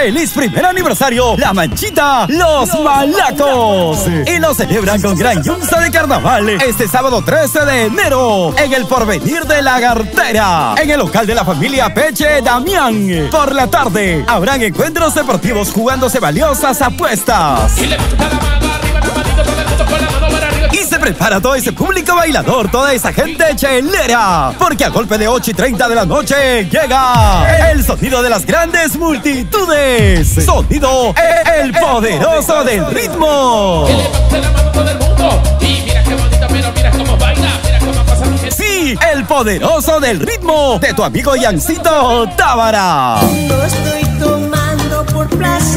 ¡Feliz primer aniversario! La Manchita, los Malacos. Y lo celebran con gran yunza de carnaval este sábado 13 de enero en el Porvenir de Lagartera, en el local de la familia Peche Damián. Por la tarde habrán encuentros deportivos jugándose valiosas apuestas. Y levanta prepara todo ese público bailador, toda esa gente chelera. Porque a golpe de 8 y 30 de la noche llega el sonido de las grandes multitudes. Sonido el poderoso del ritmo. Sí, el poderoso del ritmo de tu amigo Yancito Tábara. No estoy.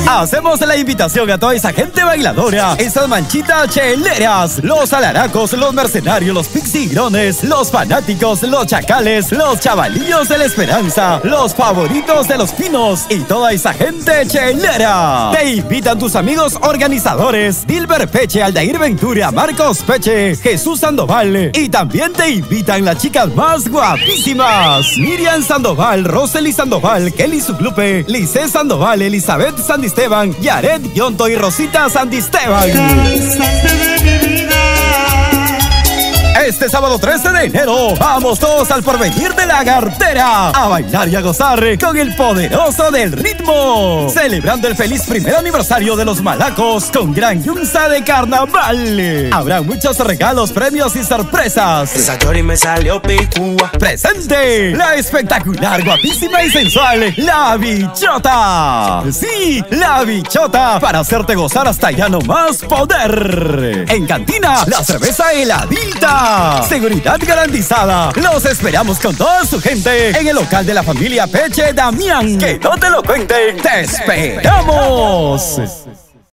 Hacemos la invitación a toda esa gente bailadora, esas manchitas cheleras, los alaracos, los mercenarios, los pixigrones, los fanáticos, los chacales, los chavalillos de la esperanza, los favoritos de los pinos y toda esa gente chelera. Te invitan tus amigos organizadores, Dilber Peche, Aldair Ventura, Marcos Peche, Jesús Sandoval y también te invitan las chicas más guapísimas, Miriam Sandoval, Rosely Sandoval, Kelly Suclupe, Lice Sandoval, Elizabeth Sandisteban, Yaret Yonto y Rosita Sandisteban. Este sábado 13 de enero, vamos todos al porvenir de la gartera a bailar y a gozar con el poderoso del ritmo, celebrando el feliz primer aniversario de los malacos con gran yunza de carnaval. Habrá muchos regalos, premios y sorpresas. Esa me salió picúa. Presente la espectacular, guapísima y sensual La Bichota. Sí, La Bichota para hacerte gozar hasta ya no más poder. En cantina, la cerveza Seguridad garantizada. Los esperamos con toda su gente en el local de la familia Peche Damián. Que no te lo cuenten. Te esperamos.